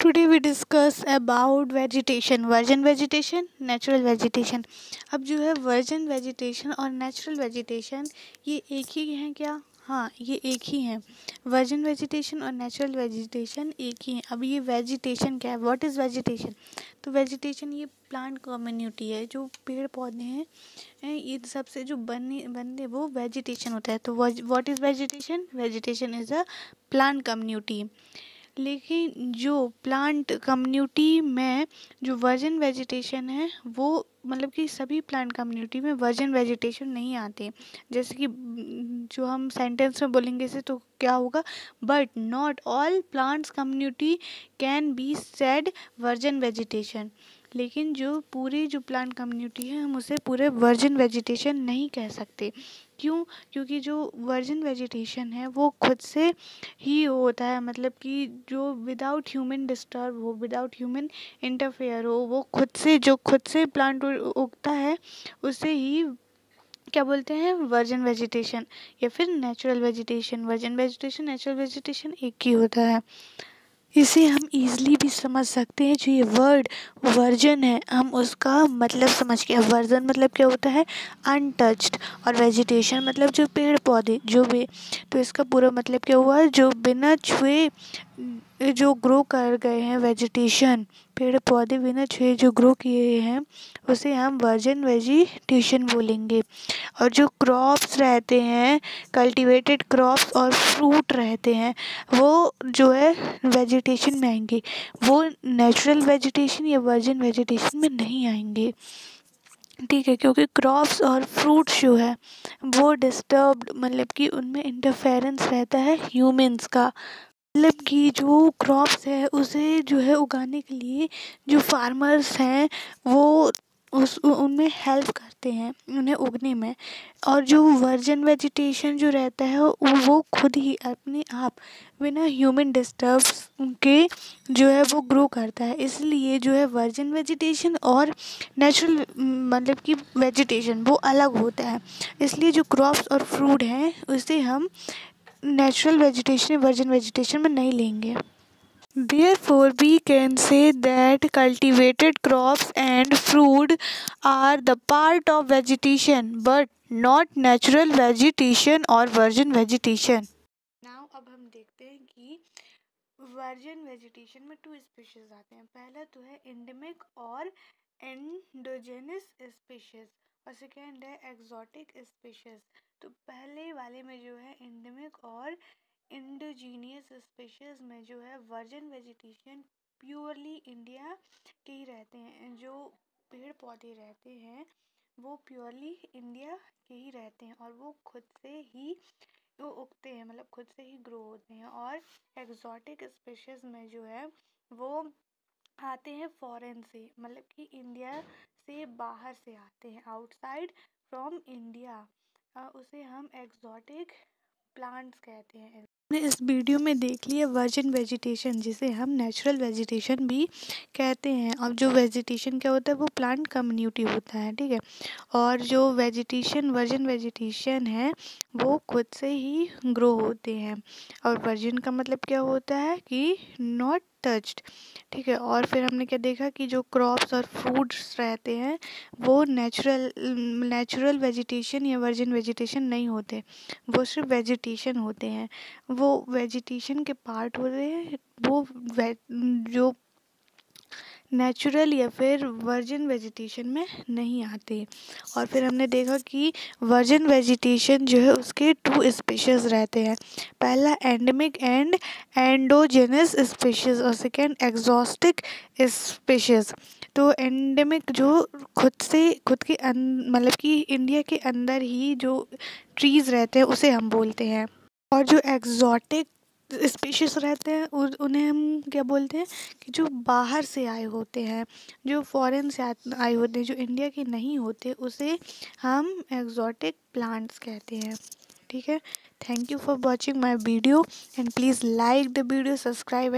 Today we discuss about vegetation virgin vegetation natural vegetation अब जो है वर्जन वेजिटेशन और नेचुरल वेजिटेशन ये एक ही हैं क्या? हाँ ये एक ही हैं। वर्जन वेजिटेशन और नेचुरल वेजिटेशन एक ही हैं। अब ये वेजिटेशन क्या है? व्हाट इज़ वेजिटेशन तो वेजिटेशन ये प्लांट कम्युनिटी है, जो पेड़ पौधे हैं ये सबसे जो बने बनते वो वेजिटेशन होता है। तो what is vegetation vegetation is a plant community लेकिन जो प्लांट कम्युनिटी में जो वर्जन वेजिटेशन है, वो मतलब कि सभी प्लांट कम्युनिटी में वर्जन वेजिटेशन नहीं आते। जैसे कि, जो हम सेंटेंस में बोलेंगे से तो क्या होगा? But not all plants community can be said virgin vegetation लेकिन जो पूरी जो प्लांट कम्युनिटी है, हम उसे पूरे वर्जिन वेजिटेशन नहीं कह सकते। क्यों? क्योंकि जो वर्जिन वेजिटेशन है, वो खुद से ही होता है। मतलब कि जो विदाउट ह्यूमन डिस्टर्ब हो विदाउट ह्यूमन इंटरफेयर हो, वो खुद से, जो खुद से प्लांट उगता है, उसे ही क्या बोलते हैं? वर्जिन वेजिटेशन या फिर natural vegetation virgin vegetation natural vegetation एक ही होता है। इसे हम ईजली भी समझ सकते हैं। जो ये वर्ड वर्जन है, हम उसका मतलब समझ के वर्जन मतलब क्या होता है? अनटच्ड और वेजिटेशन मतलब जो पेड़ पौधे जो भी तो इसका पूरा मतलब क्या हुआ? जो बिना छुए जो ग्रो कर गए हैं वेजिटेशन पेड़ पौधे बिना छुए जो ग्रो किए हैं, उसे हम वर्जिन वेजिटेशन बोलेंगे। और जो क्रॉप्स रहते हैं कल्टीवेटेड क्रॉप्स और फ्रूट रहते हैं, वो जो है वेजिटेशन में आएँगे। वो नेचुरल वेजिटेशन या वर्जिन वेजिटेशन में नहीं आएँगे। ठीक है, क्योंकि क्रॉप्स और फ्रूट्स जो है, वो डिस्टर्ब्ड मतलब कि उनमें इंटरफेरेंस रहता है ह्यूमंस का। मतलब कि जो क्रॉप्स है, उसे जो है उगाने के लिए जो फार्मर्स हैं, वो उस उनमें हेल्प करते हैं उन्हें उगने में। और जो वर्जिन वेजिटेशन जो रहता है, वो खुद ही अपने आप बिना ह्यूमन डिस्टर्ब्स के जो है, वो ग्रो करता है। इसलिए जो है वर्जिन वेजिटेशन और नेचुरल मतलब कि वेजिटेशन वो अलग होता है। इसलिए जो क्रॉप्स और फ्रूट हैं, उसे हम नेचुरल वेजिटेशन वर्जिन वेजिटेशन में नहीं लेंगे। Therefore we can say that cultivated crops and fruit are the part of vegetation but not natural vegetation और वर्जिन वेजिटेशन नाउ अब हम देखते हैं कि वर्जिन वेजिटेशन में टू स्पीशीज आते हैं। पहला तो है इंडमिक और एंडोजेनस स्पीशीज और सेकेंड है एक्सॉटिक स्पीशीज़ तो पहले वाले में जो है इंडेमिक और इंडोजीनियस स्पीशीज़ में जो है वर्जिन वेजिटेशन प्योरली इंडिया के ही रहते हैं। जो पेड़ पौधे रहते हैं, वो प्योरली इंडिया के ही रहते हैं और वो खुद से ही वो उगते हैं मतलब खुद से ही ग्रो होते हैं और एक्जॉटिक स्पीशीज़ में जो है वो आते हैं फॉरेन से मतलब कि इंडिया से बाहर से आते हैं आउटसाइड फ्रॉम इंडिया उसे हम एक्जॉटिक प्लांट्स कहते हैं। हमने इस वीडियो में देख लिया वर्जिन वेजिटेशन जिसे हम नेचुरल वेजिटेशन भी कहते हैं। और जो वेजिटेशन क्या होता है, वो प्लांट कम्युनिटी होता है, ठीक है? और जो वेजिटेशन वर्जिन वेजिटेशन है, वो खुद से ही ग्रो होते हैं। और वर्जिन का मतलब क्या होता है कि नॉट टच्ड ठीक है? और फिर हमने क्या देखा कि जो क्रॉप्स और फ्रूट्स रहते हैं, वो नेचुरल नेचुरल वेजिटेशन या वर्जिन वेजिटेशन नहीं होते। वो सिर्फ़ वेजिटेशन होते हैं। वो वेजिटेशन के पार्ट होते हैं, वो जो नेचुरल या फिर वर्जिन वेजिटेशन में नहीं आते। और फिर हमने देखा कि वर्जिन वेजिटेशन जो है उसके टू स्पीशीज़ रहते हैं। पहला एंडमिक एंड एंडोजेनस स्पीशीज़ और सेकेंड एग्जॉस्टिक स्पीशीज़ तो एंडेमिक जो खुद से, खुद के मतलब कि इंडिया के अंदर ही जो ट्रीज़ रहते हैं उसे हम बोलते हैं। और जो एग्जॉटिक स्पीशीज़ रहते हैं उन्हें हम क्या बोलते हैं कि जो बाहर से आए होते हैं, जो फॉरेन से आए होते हैं, जो इंडिया के नहीं होते, उसे हम एक्जॉटिक प्लांट्स कहते हैं। ठीक है? Thank you for watching my video and please like the video subscribe